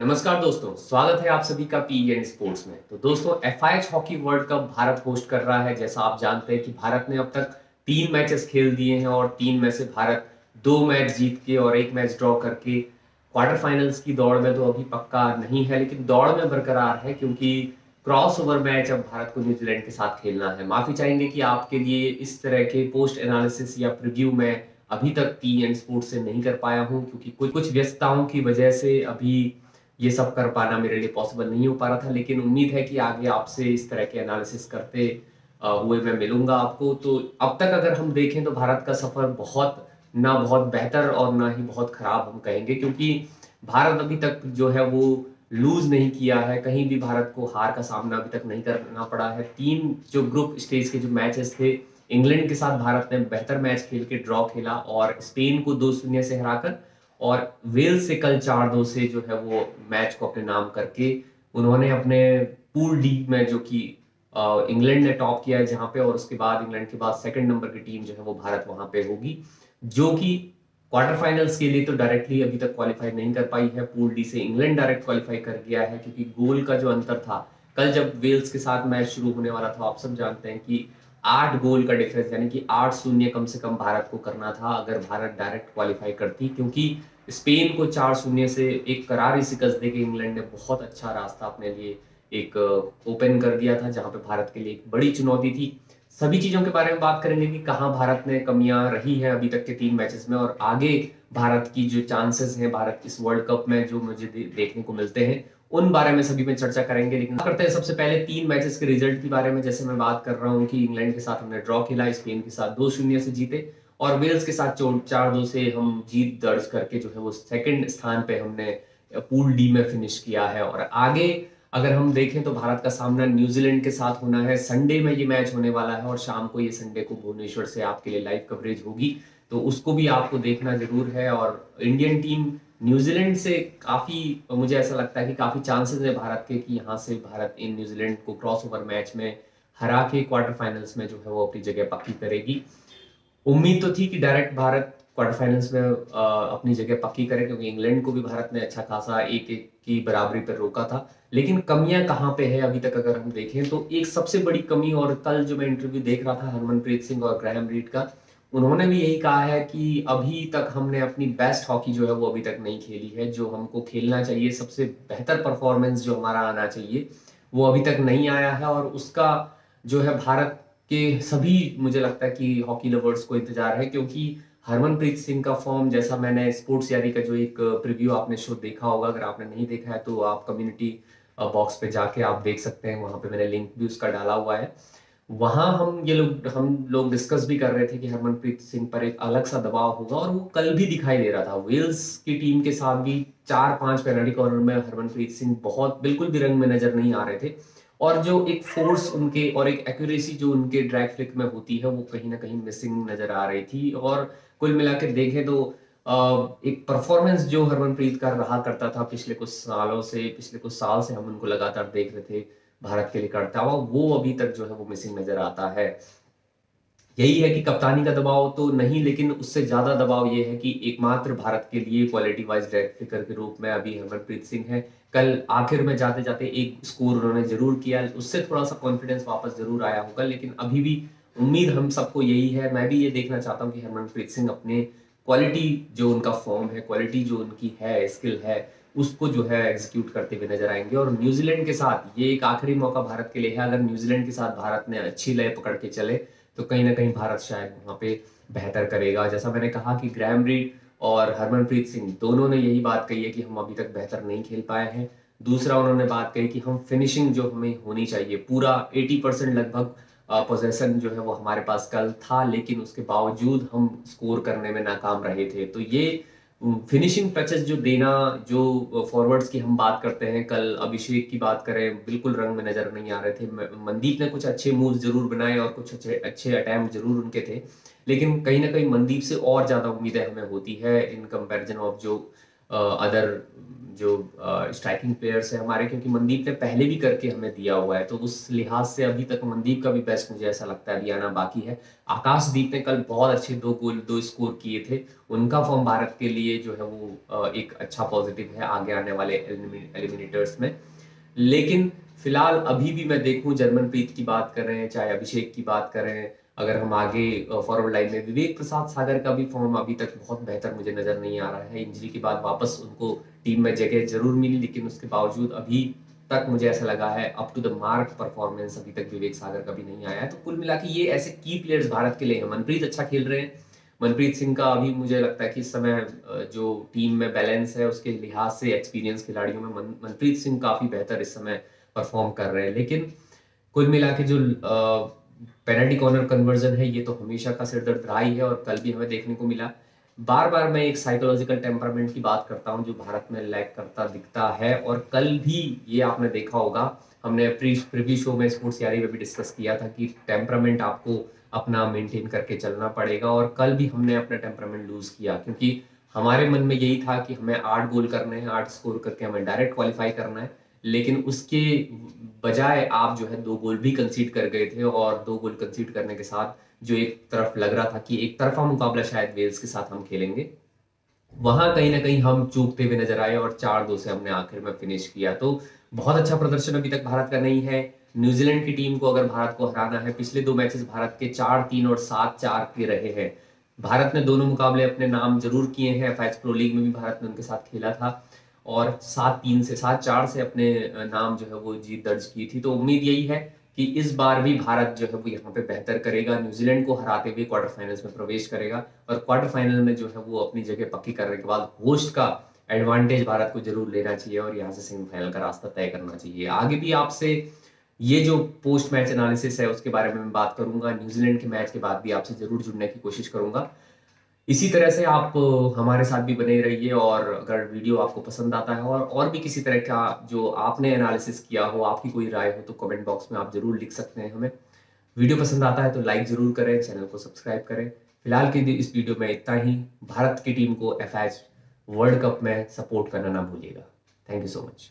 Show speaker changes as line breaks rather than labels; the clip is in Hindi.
नमस्कार दोस्तों, स्वागत है आप सभी का पीएन स्पोर्ट्स में। तो दोस्तों FIH hockey world cup Bharat host कर रहा है। जैसा आप जानते हैं कि भारत ने अब तक तीन मैचेस खेल दिए हैं और तीन में से भारत दो मैच जीत के और एक मैच ड्रॉ करके क्वार्टर फाइनल्स की दौड़ में तो अभी पक्का नहीं है, लेकिन दौड़ में बरकरार है क्योंकि क्रॉस ओवर मैच अब भारत को न्यूजीलैंड के साथ खेलना है। माफ़ी चाहेंगे कि आपके लिए इस तरह के पोस्ट एनालिसिस या प्रिव्यू में अभी तक टी एंड स्पोर्ट्स से नहीं कर पाया हूँ, क्योंकि कुछ कुछ व्यस्तताओं की वजह से अभी ये सब कर पाना मेरे लिए पॉसिबल नहीं हो पा रहा था, लेकिन उम्मीद है कि आगे आपसे इस तरह के एनालिसिस करते हुए मैं मिलूँगा आपको। तो अब तक अगर हम देखें तो भारत का सफ़र बहुत, ना बहुत बेहतर और ना ही बहुत खराब हम कहेंगे, क्योंकि भारत अभी तक जो है वो लूज नहीं किया है। कहीं भी भारत को हार का सामना अभी तक नहीं करना पड़ा है। तीन जो ग्रुप स्टेज के जो मैचेस थे, इंग्लैंड के साथ भारत ने बेहतर मैच खेल के ड्रॉ खेला और स्पेन को दो शून्य से हराकर और वेल्स से कल चार दो से जो है वो मैच को अपने नाम करके उन्होंने अपने पूल डी में जो कि इंग्लैंड ने टॉप किया है जहाँ पे और उसके बाद इंग्लैंड के बाद सेकंड नंबर की टीम जो है वो भारत वहाँ पे होगी, जो कि क्वार्टर फाइनल्स के लिए तो डायरेक्टली अभी तक क्वालिफाई नहीं कर पाई है। पूल डी से इंग्लैंड डायरेक्ट क्वालिफाई कर गया है क्योंकि गोल का जो अंतर था, कल जब वेल्स के साथ मैच शुरू होने वाला था, आप सब जानते हैं कि आठ गोल का डिफरेंस यानी कि आठ शून्य कम से कम भारत को करना था अगर भारत डायरेक्ट क्वालिफाई करती, क्योंकि स्पेन को चार शून्य से एक करारी शिकस्त देके इंग्लैंड ने बहुत अच्छा रास्ता अपने लिए एक ओपन कर दिया था, जहाँ पे भारत के लिए एक बड़ी चुनौती थी। सभी चीज़ों के बारे में बात करेंगे कि कहाँ भारत ने कमियाँ रही हैं अभी तक के तीन मैचेस में, और आगे भारत की जो चांसेस हैं, भारत इस वर्ल्ड कप में जो मुझे देखने को मिलते हैं उन बारे में सभी में चर्चा करेंगे, लेकिन करते हैं सबसे पहले तीन मैचेस के रिज़ल्ट के बारे में। जैसे मैं बात कर रहा हूँ कि इंग्लैंड के साथ हमने ड्रॉ खेला, स्पेन के साथ दो शून्य से जीते, और वेल्स के साथ चार दो से हम जीत दर्ज करके जो है वो सेकंड स्थान पे हमने पूल डी में फिनिश किया है। और आगे अगर हम देखें तो भारत का सामना न्यूजीलैंड के साथ होना है। संडे में ये मैच होने वाला है, और शाम को ये संडे को भुवनेश्वर से आपके लिए लाइव कवरेज होगी तो उसको भी आपको देखना ज़रूर है। और इंडियन टीम न्यूजीलैंड से काफ़ी, मुझे ऐसा लगता है कि काफ़ी चांसेस है भारत के कि यहाँ से भारत इन न्यूजीलैंड को क्रॉस ओवर मैच में हरा के क्वार्टर फाइनल्स में जो है वो अपनी जगह पक्की करेगी। उम्मीद तो थी कि डायरेक्ट भारत क्वार्टर फाइनल्स में अपनी जगह पक्की करे, क्योंकि इंग्लैंड को भी भारत ने अच्छा खासा एक एक की बराबरी पर रोका था। लेकिन कमियाँ कहाँ पे है अभी तक अगर हम देखें तो एक सबसे बड़ी कमी और कल जो मैं इंटरव्यू देख रहा था हरमनप्रीत सिंह और ग्रहम रीड का उन्होंने भी यही कहा है कि अभी तक हमने अपनी बेस्ट हॉकी जो है वो अभी तक नहीं खेली है। जो हमको खेलना चाहिए, सबसे बेहतर परफॉर्मेंस जो हमारा आना चाहिए, वो अभी तक नहीं आया है और उसका जो है भारत के सभी, मुझे लगता है कि हॉकी लवर्स को इंतज़ार है क्योंकि हरमनप्रीत सिंह का फॉर्म जैसा मैंने स्पोर्ट्स यारी का जो एक प्रीव्यू आपने शो देखा होगा, अगर आपने नहीं देखा है तो आप कम्युनिटी बॉक्स पे जाके आप देख सकते हैं। वहाँ पे मैंने लिंक भी उसका डाला हुआ है। वहाँ हम ये लोग, हम लोग डिस्कस भी कर रहे थे कि हरमनप्रीत सिंह पर एक अलग सा दबाव होगा और वो कल भी दिखाई दे रहा था। वेल्स की टीम के साथ भी चार पाँच पेनल्टी कॉर्नर में हरमनप्रीत सिंह बहुत, बिल्कुल भी रंग में नज़र नहीं आ रहे थे। और जो एक फोर्स उनके और एक एक्यूरेसी जो उनके ड्रैग फ्लिक में होती है, वो कहीं ना कहीं मिसिंग नज़र आ रही थी। और कुल मिलाकर देखें तो एक परफॉर्मेंस जो हरमनप्रीत का रहा करता था पिछले कुछ सालों से, पिछले कुछ साल से हम उनको लगातार देख रहे थे। भारत के लिए करता हुआ वो अभी तक जो है वो मिसिंग नज़र आता है। यही है कि कप्तानी का दबाव तो नहीं, लेकिन उससे ज़्यादा दबाव ये है कि एकमात्र भारत के लिए क्वालिटी वाइज डायरेक्ट फिकर के रूप में अभी हरमनप्रीत सिंह है। कल आखिर में जाते जाते एक स्कोर उन्होंने ज़रूर किया। उससे थोड़ा सा कॉन्फिडेंस वापस ज़रूर आया होगा, लेकिन अभी भी उम्मीद हम सबको यही है। मैं भी ये देखना चाहता हूँ कि हरमनप्रीत सिंह अपने क्वालिटी जो उनका फॉर्म है क्वालिटी जो उनकी है स्किल है उसको जो है एग्जीक्यूट करते हुए नज़र आएँगे। और न्यूजीलैंड के साथ, ये एक आखिरी मौका भारत के लिए है। अगर न्यूजीलैंड के साथ भारत ने अच्छी लय पकड़ के चले तो कहीं ना कहीं भारत शायद वहाँ पे बेहतर करेगा। जैसा मैंने कहा कि ग्रैम रीड और हरमनप्रीत सिंह दोनों ने यही बात कही है कि हम अभी तक बेहतर नहीं खेल पाए हैं। दूसरा उन्होंने बात कही कि हम फिनिशिंग जो हमें होनी चाहिए, पूरा 80 परसेंट लगभग पोजेशन जो है वो हमारे पास कल था, लेकिन उसके बावजूद हम स्कोर करने में नाकाम रहे थे। तो ये फिनिशिंग टचेस जो देना, जो फॉरवर्ड्स की हम बात करते हैं, कल अभिषेक की बात करें, बिल्कुल रंग में नज़र नहीं आ रहे थे। मनदीप ने कुछ अच्छे मूव ज़रूर बनाए और कुछ अच्छे अच्छे अटैम्प ज़रूर उनके थे। लेकिन कहीं ना कहीं मनदीप से और ज़्यादा उम्मीदें हमें होती है इन कंपैरिजन ऑफ़ जो अदर जो स्ट्राइकिंग प्लेयर्स है हमारे, क्योंकि मनदीप ने पहले भी करके हमें दिया हुआ है तो उस लिहाज से अभी तक मनदीप का भी बेस्ट मुझे ऐसा लगता है अभी आना बाकी है। आकाशदीप ने कल बहुत अच्छे दो गोल दो स्कोर किए थे, उनका फॉर्म भारत के लिए जो है वो एक अच्छा पॉजिटिव है आगे आने वाले एलिमिनेटर्स में। लेकिन फ़िलहाल अभी भी मैं देखूँ, जर्मनप्रीत की बात कर रहे हैं, चाहे अभिषेक की बात करें अगर हम आगे फॉरवर्ड लाइन में विवेक प्रसाद सागर का भी फॉर्म अभी तक बहुत बेहतर मुझे नज़र नहीं आ रहा है। इंजरी के बाद वापस उनको टीम में जगह ज़रूर मिली लेकिन उसके बावजूद अभी तक मुझे ऐसा लगा है up to the mark performance अभी तक विवेक सागर का भी नहीं आया है। तो कुल मिला ये ऐसे की प्लेयर्स भारत के लिए हैं। मनप्रीत अच्छा खेल रहे हैं। मनप्रीत सिंह का अभी मुझे लगता है कि इस समय जो टीम में बैलेंस है उसके लिहाज से एक्सपीरियंस खिलाड़ियों में मन, मनप्रीत सिंह काफ़ी बेहतर इस समय परफॉर्म कर रहे हैं। लेकिन कुल मिला के जो पेनल्टी कॉर्नर कन्वर्जन है, ये तो हमेशा का सिर दर्द रहा ही है और कल भी हमें देखने को मिला। बार बार मैं एक साइकोलॉजिकल टेम्परामेंट की बात करता हूँ, जो भारत में लैक करता दिखता है और कल भी ये आपने देखा होगा। हमने प्रीव्यू शो में स्पोर्ट्स यारी में भी डिस्कस किया था कि टेम्परामेंट आपको अपना मेंटेन करके चलना पड़ेगा और कल भी हमने अपना टेम्परामेंट लूज किया, क्योंकि हमारे मन में यही था कि हमें आठ गोल करने हैं, आठ स्कोर करके हमें डायरेक्ट क्वालिफाई करना है। लेकिन उसके बजाय आप जो है दो गोल भी कंसीड कर गए थे और दो गोल कंसीड करने के साथ जो एक तरफ़ लग रहा था कि एक तरफा मुकाबला शायद वेल्स के साथ हम खेलेंगे। वहाँ कहीं ना कहीं हम चूकते हुए नज़र आए और चार दो से हमने आखिर में फिनिश किया। तो बहुत अच्छा प्रदर्शन अभी तक भारत का नहीं है। न्यूजीलैंड की टीम को अगर भारत को हराना है, पिछले दो मैचेस भारत के चार तीन और सात चार के रहे हैं। भारत ने दोनों मुकाबले अपने नाम ज़रूर किए हैं। एफ़ प्रो लीग में भी भारत ने उनके साथ खेला था। और सात तीन से सात चार से अपने नाम जो है वो जीत दर्ज की थी। तो उम्मीद यही है कि इस बार भी भारत जो है वो यहाँ पे बेहतर करेगा, न्यूजीलैंड को हराते हुए क्वार्टर फाइनल्स में प्रवेश करेगा और क्वार्टर फाइनल में जो है वो अपनी जगह पक्की करने के बाद होस्ट का एडवांटेज भारत को ज़रूर लेना चाहिए और यहाँ से सेमीफाइनल का रास्ता तय करना चाहिए। आगे भी आपसे ये जो पोस्ट मैच एनालिसिस है उसके बारे में मैं बात करूँगा। न्यूजीलैंड के मैच के बाद भी आपसे ज़रूर जुड़ने की कोशिश करूँगा। इसी तरह से आप हमारे साथ भी बने रहिए और अगर वीडियो आपको पसंद आता है और और भी किसी तरह का जो आपने एनालिसिस किया हो, आपकी कोई राय हो तो कमेंट बॉक्स में आप ज़रूर लिख सकते हैं हमें। वीडियो पसंद आता है तो लाइक ज़रूर करें चैनल को सब्सक्राइब करें। फ़िलहाल के इस वीडियो में इतना ही। भारत की टीम को एफ़ वर्ल्ड कप में सपोर्ट करना ना भूलिएगा। Thank you so much